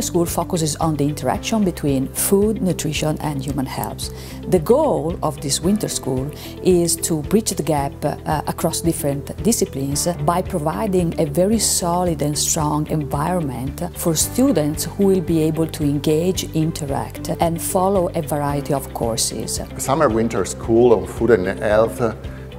Winter School focuses on the interaction between food, nutrition and human health. The goal of this Winter School is to bridge the gap uh, across different disciplines by providing a very solid and strong environment for students who will be able to engage, interact and follow a variety of courses. Summer Winter School on Food and Health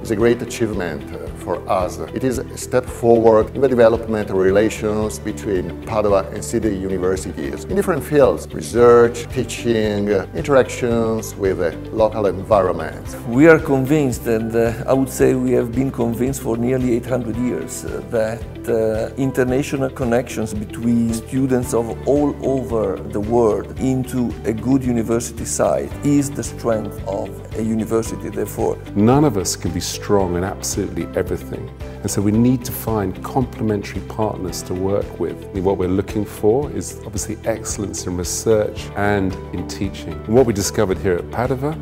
is a great achievement for us. It is a step forward in the development of relations between Padua and Sydney universities in different fields, research, teaching, interactions with the local environment. We are convinced, and uh, I would say we have been convinced for nearly 800 years, uh, that uh, international connections between students of all over the world into a good university site is the strength of a university. Therefore, none of us can be strong in absolutely everything. And so we need to find complementary partners to work with. What we're looking for is obviously excellence in research and in teaching. And what we discovered here at Padova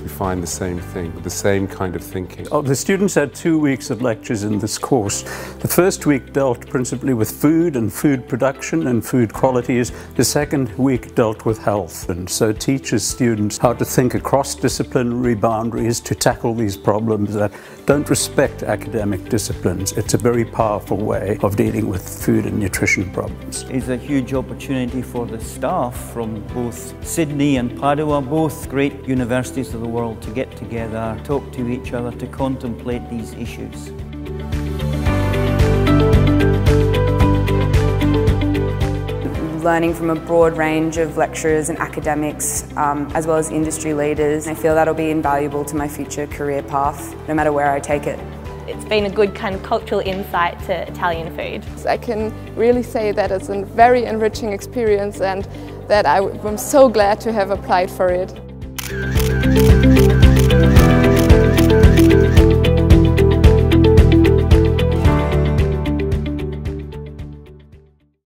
we find the same thing, the same kind of thinking. Oh, the students had two weeks of lectures in this course. The first week dealt principally with food and food production and food qualities. The second week dealt with health and so teaches students how to think across disciplinary boundaries to tackle these problems that don't respect academic disciplines. It's a very powerful way of dealing with food and nutrition problems. It's a huge opportunity for the staff from both Sydney and Padua, both great universities of the world to get together, talk to each other, to contemplate these issues. learning from a broad range of lecturers and academics, um, as well as industry leaders. I feel that'll be invaluable to my future career path, no matter where I take it. It's been a good kind of cultural insight to Italian food. I can really say that it's a very enriching experience and that I'm so glad to have applied for it.